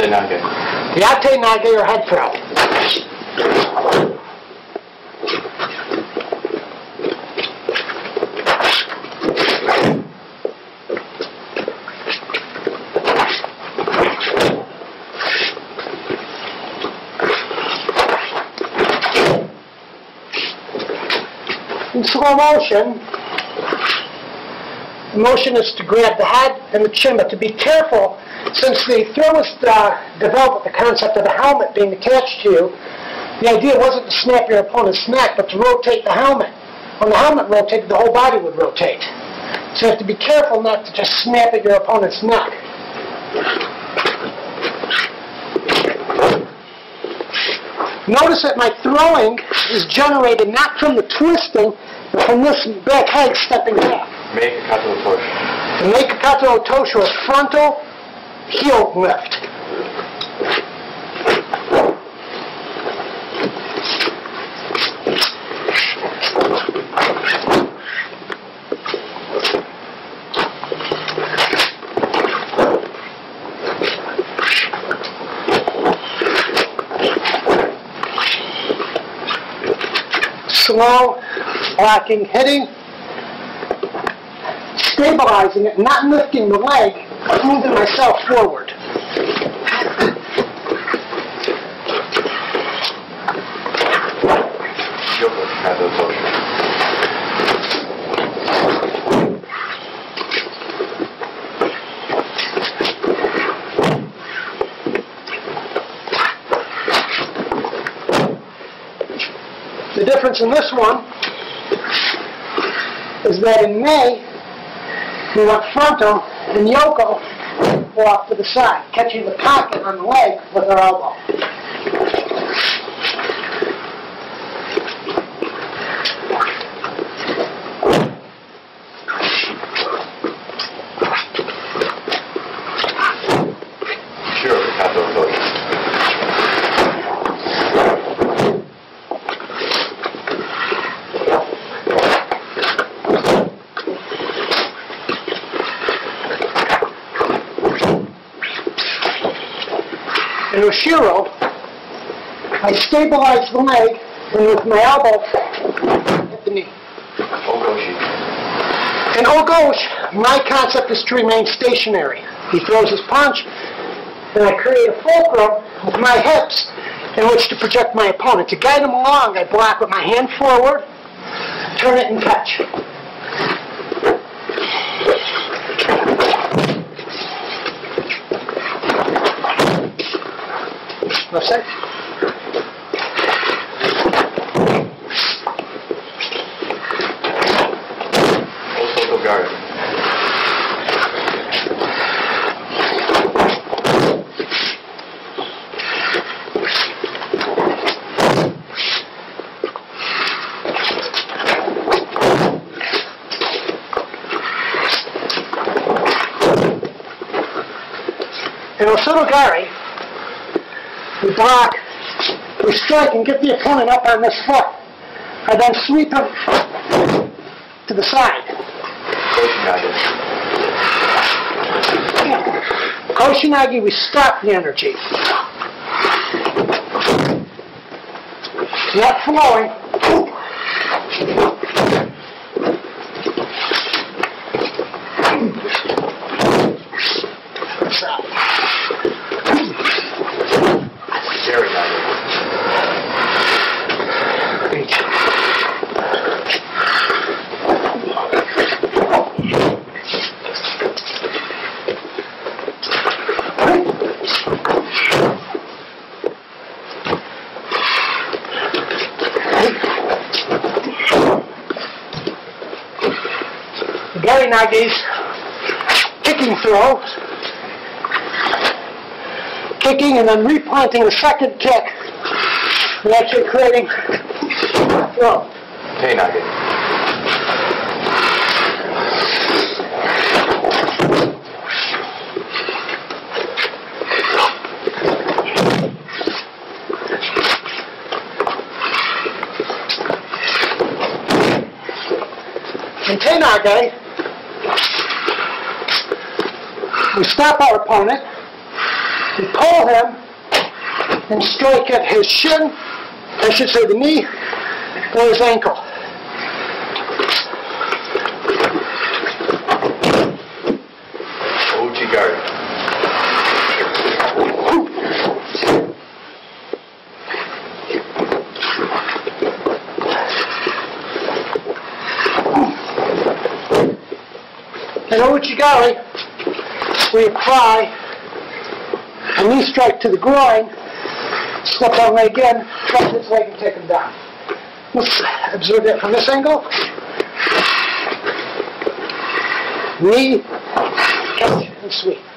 Ate nage. The ate nage or head throw. In slow motion, the motion is to grab the head and the chin, but to be careful, since the throwers uh, developed the concept of the helmet being attached to you, the idea wasn't to snap your opponent's neck, but to rotate the helmet. When the helmet rotated, the whole body would rotate. So you have to be careful not to just snap at your opponent's neck. Notice that my throwing is generated not from the twisting, but from this back head stepping back. Make a kato tosh. The Mae Kata Otoshi is frontal heel lift. Slow, blocking, hitting, stabilizing it, not lifting the leg, moving myself forward. Yoko kato tosh. The difference in this one is that in May, we went frontal and Yoko go off to the side, catching the pocket on the leg with her elbow. In Ushiro, I stabilize the leg and with my elbow hit the knee. Ogoshi. In Ogosh, my concept is to remain stationary. He throws his punch, and I create a fulcrum with my hips in which to project my opponent. To guide him along, I block with my hand forward, turn it and catch. Left side. Osoto gari. We block, we strike and get the opponent up on this foot. I then sweep him to the side. Koshinagi, we stop the energy. Not flowing. Stop. Keri nage. Reach. Keri Nage's kicking throw, kicking and then replanting the second kick, and actually creating a throw. Te nage. In Tenage, we stop our opponent, You pull him and strike at his shin, I should say the knee, or his ankle. And Ouchigari, you pry, a knee strike to the groin, step on leg in, drop his leg and take him down. Let's observe that from this angle. Knee, catch, and sweep.